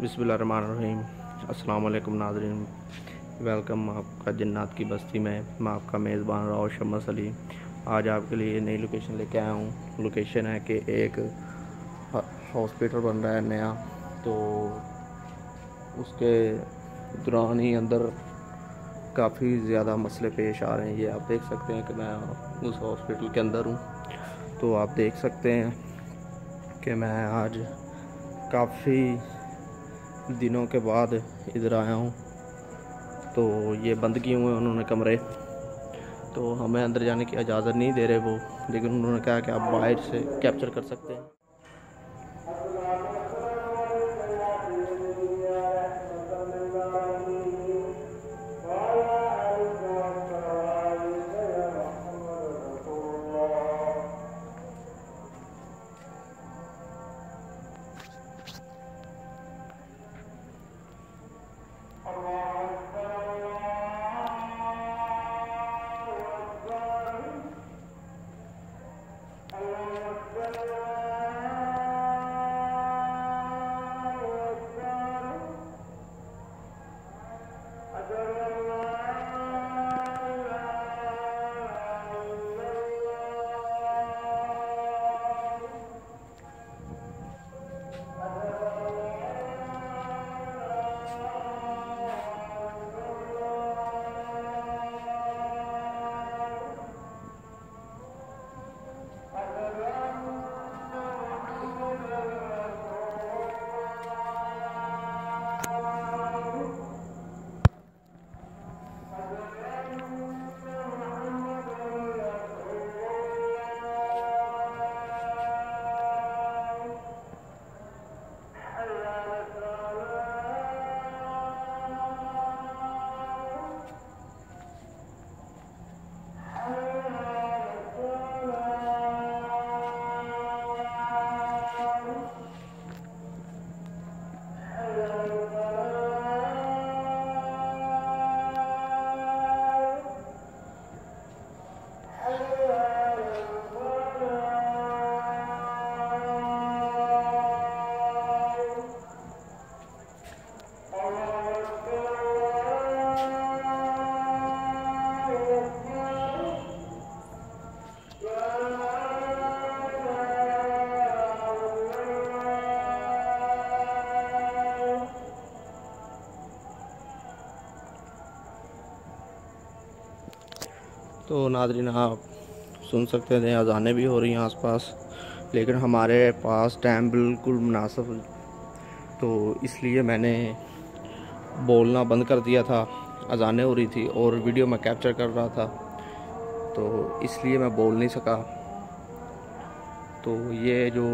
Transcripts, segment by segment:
بسم اللہ الرحمن الرحیم۔ السلام علیکم ناظرین۔ ویلکم آپ کا جنات کی بستی میں۔ میں آپ کا میزبان راؤ شمس علی۔ آج آپ کے لیے نئی لوکیشن لے کے آیا ہوں۔ لوکیشن ہے کہ ایک ہاسپٹل بن رہا ہے نیا۔ تو اس کے دوران ہی اندر کافی زیادہ مسئلے پیش آ رہے ہیں۔ یہ آپ دیکھ سکتے ہیں کہ میں اس ہاسپٹل کے اندر ہوں۔ تو آپ دیکھ سکتے ہیں کہ میں آج کافی دنوں کے بعد ادھر آیا ہوں۔ تو یہ بند کیے ہوئے انہوں نے کمرے۔ تو ہمیں اندر جانے کی اجازت نہیں دے رہے وہ، لیکن انہوں نے کہا کہ آپ باہر سے کیپچر کر سکتے ہیں۔ تو ناظرین آپ سن سکتے تھے اذانیں بھی ہو رہی ہیں آس پاس، لیکن ہمارے پاس ٹائم بالکل مناسب تو اس لیے میں نے بولنا بند کر دیا تھا، اذانیں ہو رہی تھی اور ویڈیو میں کیپچر کر رہا تھا۔ تو اس لیے میں بول نہیں سکا۔ تو یہ جو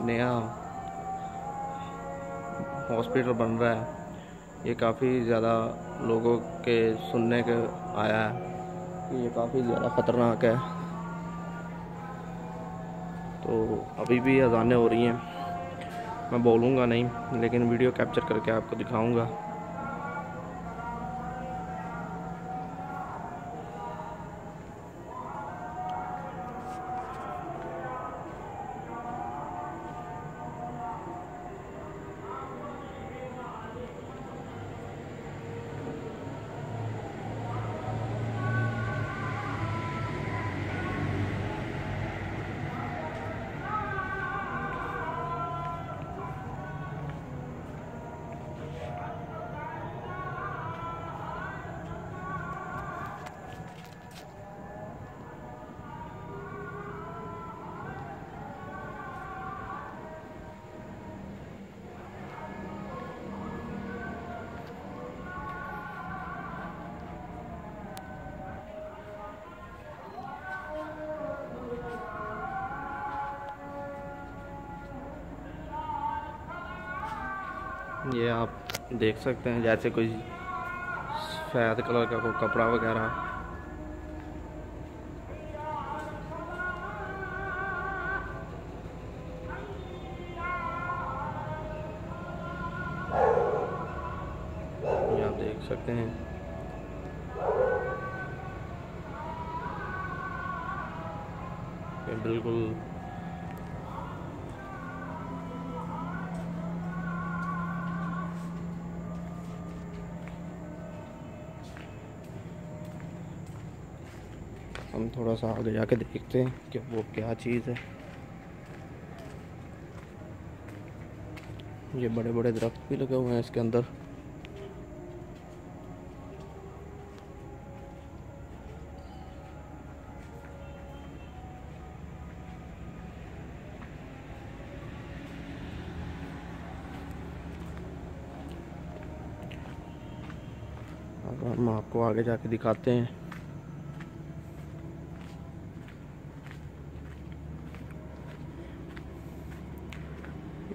نیا ہاسپٹل بن رہا ہے، یہ کافی زیادہ لوگوں کے سننے کے آیا ہے۔ کہ یہ کافی زیادہ خطرناک ہے۔ تو ابھی بھی اذانیں ہو رہی ہیں۔ میں بولوں گا نہیں، لیکن ویڈیو کیپچر کر کے آپ کو دکھاؤں گا۔ یہ آپ دیکھ سکتے ہیں جیسے کوئی سفید کلر کا کوئی کپڑا وغیرہ۔ یہ آپ دیکھ سکتے ہیں۔ بالکل ہم تھوڑا سا آگے جا کے دیکھتے ہیں کہ وہ کیا چیز ہے۔ یہ بڑے بڑے درخت بھی لگے ہوئے ہیں اس کے اندر۔ ہم آپ کو آگے جا کے دکھاتے ہیں۔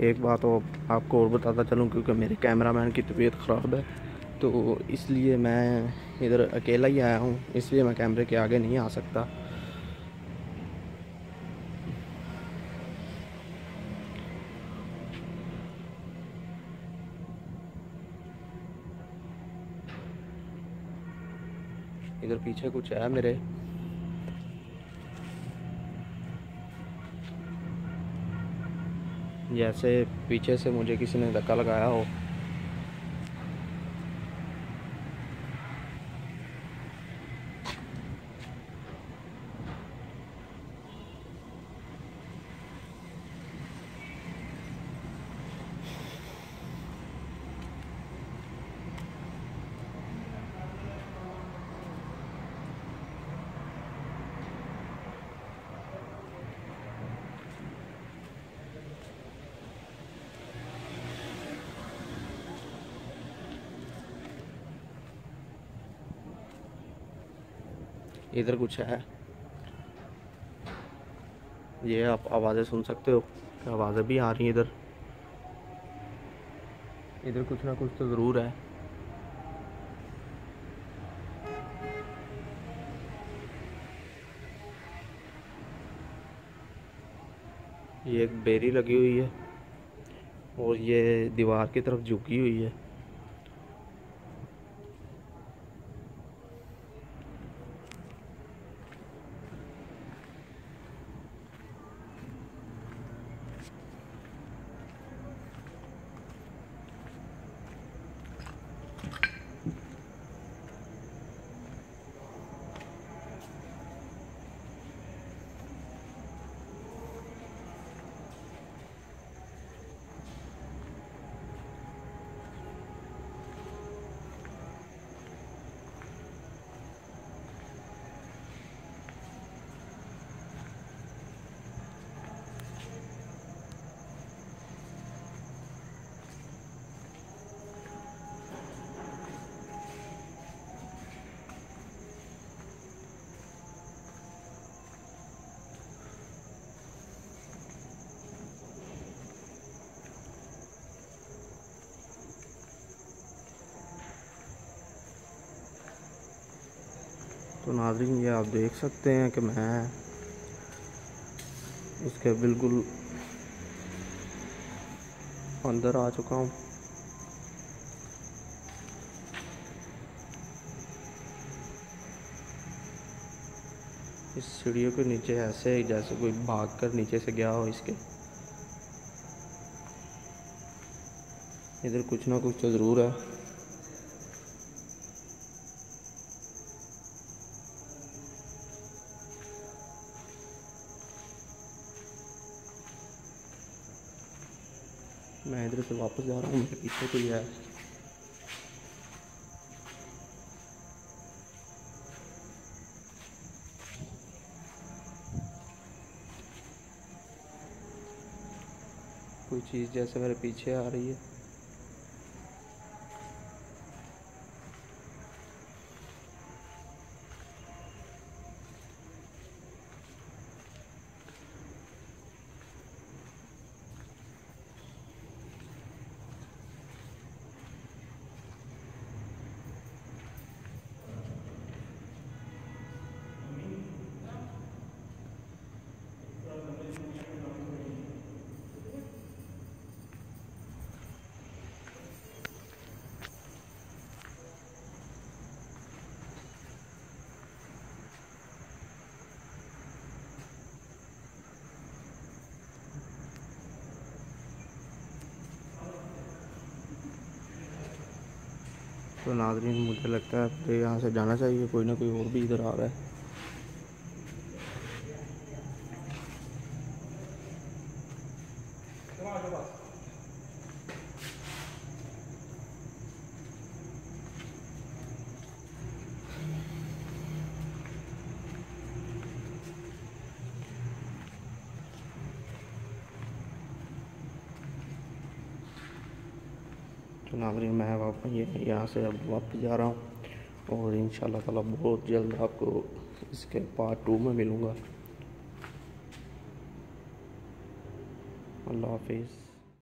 ایک بات آپ کو اور بتاتا چلوں کیونکہ میرے کیمرہ مین کی طبیعت خراب ہے، تو اس لیے میں ادھر اکیلا ہی آیا ہوں۔ اس لیے میں کیمرے کے آگے نہیں آ سکتا۔ ادھر پیچھے کچھ ہے میرے۔ جیسے پیچھے سے مجھے کسی نے دھکا لگایا ہو ادھر کچھ ہے۔ یہ آپ آوازیں سن سکتے ہو آوازیں بھی آ رہی ہیں ادھر۔ ادھر کچھ نہ کچھ تو ضرور ہے۔ یہ ایک بیری لگی ہوئی ہے اور یہ دیوار کی طرف جھکی ہوئی ہے۔ تو ناظرین، یہ آپ دیکھ سکتے ہیں کہ میں اس کے بالکل اندر آ چکا ہوں۔ اس سیڑھیوں کے نیچے ایسے، جیسے کوئی بھاگ کر نیچے سے گیا ہو اس کے۔ ادھر کچھ نہ کچھ تو ضرور ہے۔ سے واپس جا رہا ہوں۔ میرے پیچھے کوئی ہے۔ کوئی چیز جیسے میرے پیچھے آ رہی ہے۔ تو ناظرین، مجھے لگتا ہے کہ یہاں سے جانا چاہیے، کوئی نہ کوئی اور بھی ادھر آ رہا ہے۔ ناظرین، میں یہاں سے اب واپس جا رہا ہوں اور انشاءاللہ تعالی بہت جلد آپ کو اس کے پارٹ ٹو میں ملوں گا۔ اللہ حافظ۔